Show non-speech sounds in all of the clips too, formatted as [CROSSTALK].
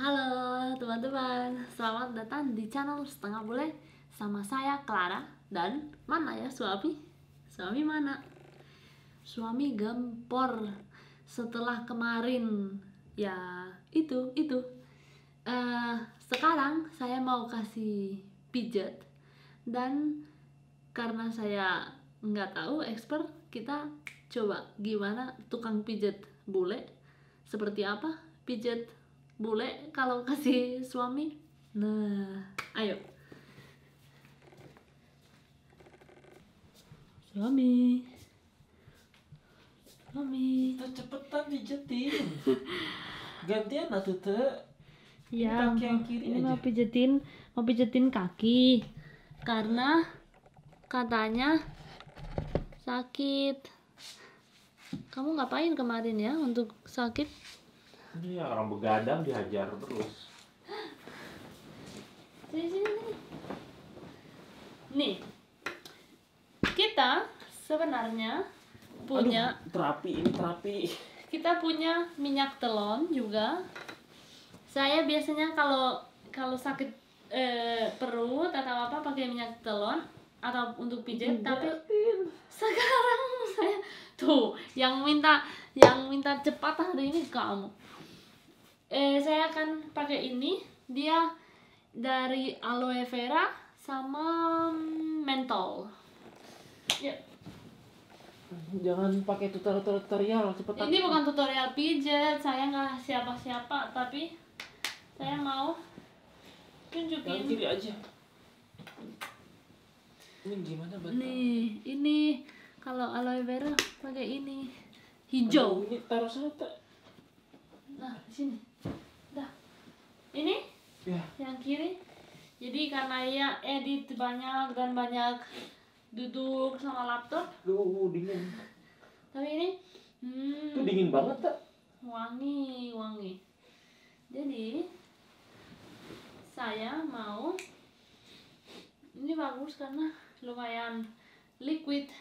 Halo teman-teman, selamat datang di channel Setengah Bule sama saya Clara dan mana ya suami? Suami mana? Suami gempor. Setelah kemarin. Ya itu itu. Eh, sekarang saya mau kasih pijat dan karena saya nggak tahu expert kita coba gimana tukang pijat bule. Seperti apa pijat bule kalau kasih suami? Nah ayo. Suami. Suami. Tuh cepetan pijetin. [LAUGHS] Gantian atuh teh ya Kaki yang kiri ini aja. mau pijetin mau pijetin kaki. Karena katanya sakit. Kamu ngapain kemarin ya untuk sakit Ini ya orang begadang dihajar terus Sini, sini, sini. Nih, kita sebenarnya punya Aduh, terapi ini terapi kita punya minyak telon juga. Saya biasanya kalau kalau sakit eh, perut atau apa pakai minyak telon atau untuk pijat, tapi sekarang [LAUGHS] saya tuh yang minta yang minta cepat hari ini kamu. Saya akan pakai ini. Dia dari aloe vera sama mentol. Ya, Jangan pakai tutorial tutorial cepetan ini bukan tutorial pijat, saya nggak siapa-siapa, tapi saya mau tunjukin. kiri aja Ini gimana bantal? Nih, ini kalau aloe vera pakai ini hijau. Aduh, Ini taruh sana tak Nah, di sini. Ini? Ya. Yang kiri. Jadi karena ya edit banyak dan banyak duduk sama laptop, Duh dingin. Tapi ini hmm, Itu dingin banget tak wangi wangi. Jadi saya mau ini bagus karena lumayan liquid.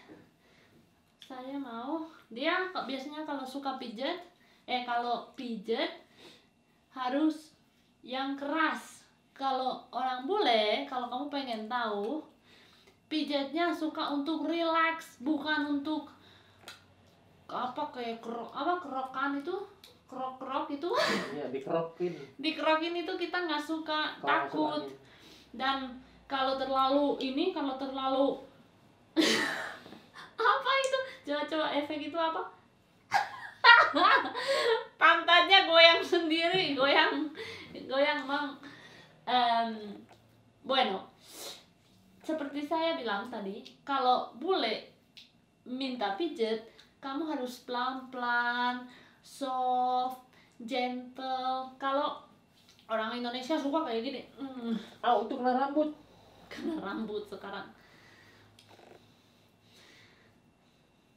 Saya mau dia biasanya kalau suka pijat eh kalau pijat harus yang keras. Kalau orang bule kalau kamu pengen tahu pijatnya suka untuk relax bukan untuk apa kayak kerok apa kerokan itu? Kerok kerok itu? Ya dikerokin. Dikerokin itu kita nggak suka Kalau takut. dan kalau terlalu ini kalau terlalu [LAUGHS] apa itu? Coba coba efek itu apa? [LAUGHS] Pantatnya goyang sendiri goyang goyang mang. Em, bueno seperti saya bilang tadi kalau bule minta pijet kamu harus pelan-pelan soft gentle. Kalau orang Indonesia suka kayak gini mm, Ah untuk kena rambut. Kena rambut sekarang.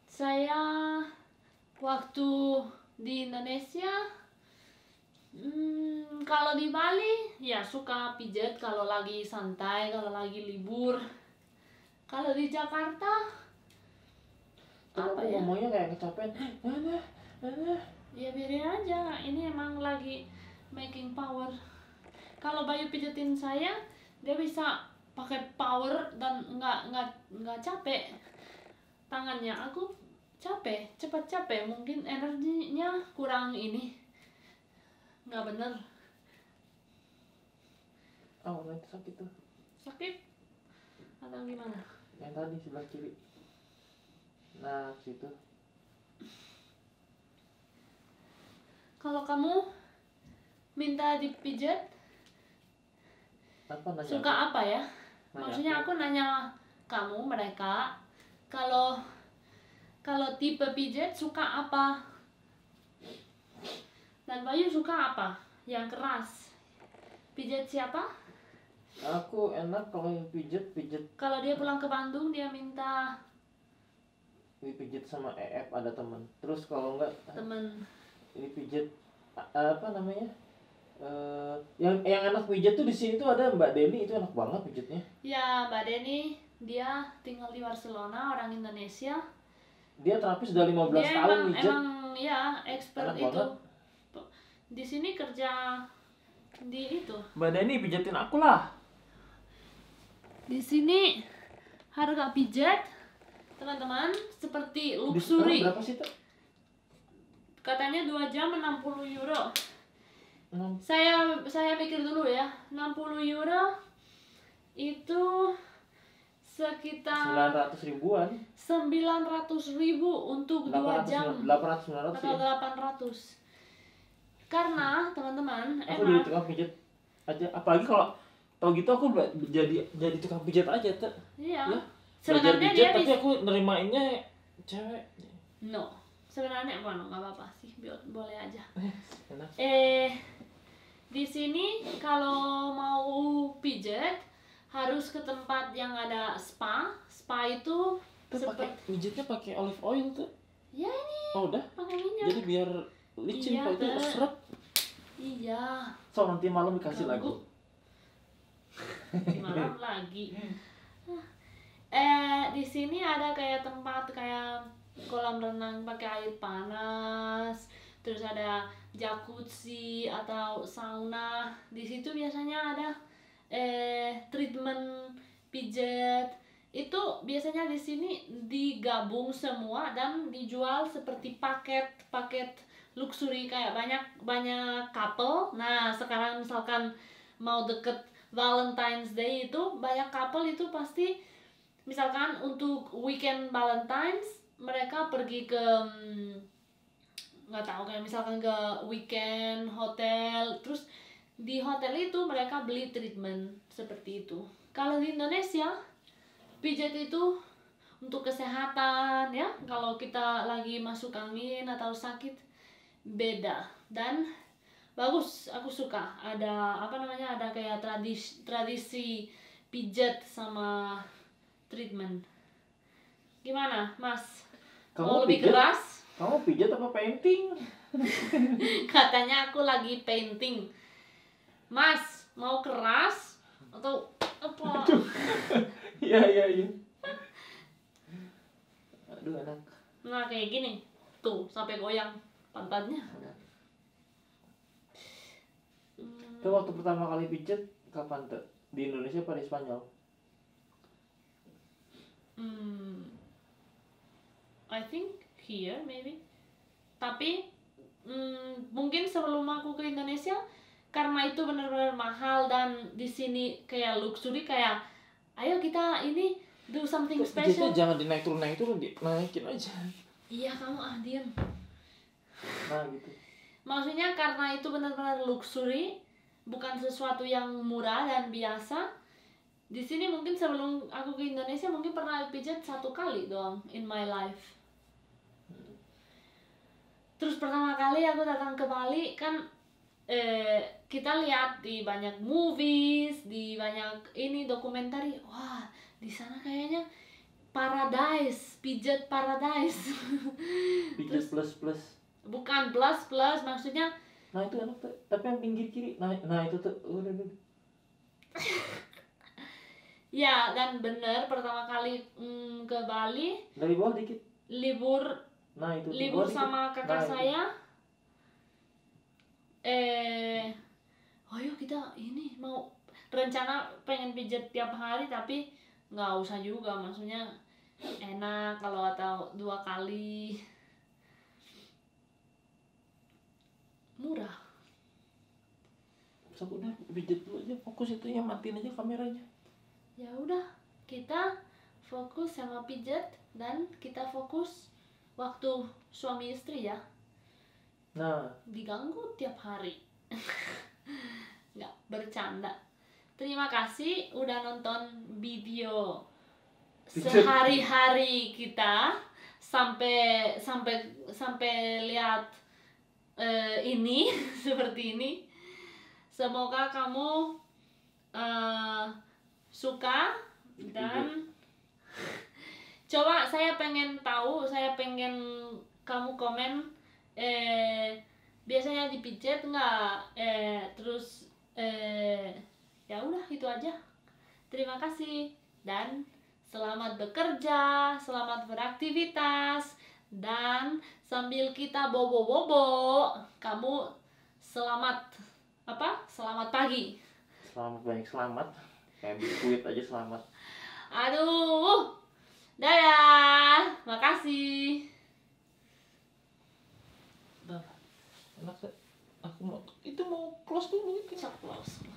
Saya waktu di Indonesia hmm, kalau di Bali ya suka pijat kalau lagi santai kalau lagi libur. Kalau di Jakarta Apa apa ya? ngomongnya kayak kecapean. Mana? Mana? Ya biarin aja. Ini emang lagi making power. Kalau Bayu pijetin saya dia bisa pakai power dan nggak nggak nggak capek. Tangannya aku capek cepat capek. Mungkin energinya kurang ini nggak bener. Oh nanti sakit tuh. Sakit? Atau gimana? Yang tadi sebelah kiri. Nah situ. Kalau kamu minta dipijat Apa suka apa ya? Nanya Maksudnya aku. aku nanya kamu mereka kalau kalau tipe pijat suka apa? Dan Bayu suka apa? Yang keras. Pijat siapa? Aku enak kalau yang pijet pijet Kalau dia pulang ke Bandung dia minta Dipijet sama EF ada temen Terus kalau enggak temen ini pijet a- apa namanya eh yang yang anak pijat tuh di sini tuh ada Mbak Deli itu enak banget pijetnya ya Mbak Deni dia tinggal di Barcelona orang Indonesia dia terapi sudah 15 dia tahun emang pijet emang ya expert Enak itu banget. Di sini kerja di itu Mbak Deni pijatin aku lah. di sini harga pijat teman-teman seperti luxury berapa sih tuh? katanya 2 jam 60 euro Enam. saya saya pikir dulu ya 60 euro itu sekitar 900 ribuan. 900 ribu untuk 2 jam 800 900 atau ya. 800 karena teman-teman Aku emang jadi tukang pijat aja. Apalagi kalau tau gitu aku jadi jadi tukang pijat aja tuh. iya Ya, sebenarnya dia tapi aku nerimainnya cewek. no sebenarnya bueno nggak apa-apa sih boleh aja [LAUGHS] Enak. eh di sini kalau mau pijat harus ke tempat yang ada spa spa itu Tuh pakai pijatnya pakai olive oil tuh. ya ini Oh udah. pakai minyak Jadi biar licin Iya, kalau itu seret. iya. So nanti malam dikasih lagu. malam [LAUGHS] lagi. Eh di sini ada kayak tempat kayak kolam renang pakai air panas terus ada jacuzzi atau sauna. Di situ biasanya ada eh treatment pijat itu biasanya di sini digabung semua dan dijual seperti paket paket luxury kayak banyak banyak couple. Nah sekarang misalkan mau deket Valentine's Day itu banyak couple itu pasti misalkan untuk weekend Valentine's mereka pergi ke hmm, nggak tahu kayak misalkan ke weekend hotel. Terus di hotel itu mereka beli treatment seperti itu. Kalau di Indonesia pijat itu untuk kesehatan ya. Kalau kita lagi masuk angin atau sakit beda. Dan bagus aku suka. Ada apa namanya ada kayak tradisi tradisi pijat sama treatment. Gimana mas? Mau lebih pijat? keras? Kamu pijat apa painting? [LAUGHS] katanya aku lagi painting. Mas mau keras atau apa [LAUGHS] Iya iya iya. Aduh enak. nah kayak gini tuh sampai goyang pantatnya Itu waktu pertama kali pijat kapan tuh? Di Indonesia apa di Spanyol? hmm, I think here maybe tapi hmm, mungkin sebelum aku ke Indonesia karena itu benar-benar mahal dan di sini kayak luxury kayak ayo kita ini do something Pijatnya special. Jangan dinaik turun naik turun, dinaikin aja. iya kamu ah diem Nah gitu. maksudnya karena itu benar-benar luxury bukan sesuatu yang murah dan biasa di sini mungkin sebelum aku ke Indonesia mungkin pernah pijat satu kali doang in my life. Terus pertama kali aku datang ke Bali kan eh, kita lihat di banyak movies di banyak ini dokumentari wah di sana kayaknya paradise pijat paradise [LAUGHS] Pijat plus plus. bukan plus plus maksudnya Nah itu enak tuh. Tapi yang pinggir kiri. Nah, nah itu tuh. Udah udah. [LAUGHS] Ya, dan bener pertama kali mm, ke Bali Dari bawah dikit. libur Nah itu. libur dikit. sama kakak Nah, itu. Eh, ayo kita ini mau rencana pengen pijat tiap hari tapi nggak usah juga maksudnya enak kalau atau dua kali murah Sabu udah pijat dulu aja. Fokus itu ya matiin aja kameranya. ya udah kita fokus sama pijat dan kita fokus waktu suami istri ya Nah. Diganggu tiap hari. [LAUGHS] Nggak bercanda. Terima kasih udah nonton video sehari-hari kita sampai sampai sampai lihat eh, ini [LAUGHS] seperti ini. Semoga kamu eh, suka dan [LAUGHS] coba saya pengen tahu saya pengen kamu komen eh biasanya dipijat nggak? Eh terus eh ya udah itu aja. Terima kasih. Dan selamat bekerja selamat beraktivitas dan sambil kita bobo-bobo kamu selamat apa? Selamat pagi. Selamat banyak selamat. Kayak biskuit aja selamat. aduh dadah. Makasih Enak. Aku mau itu mau close dulu. Sok, close.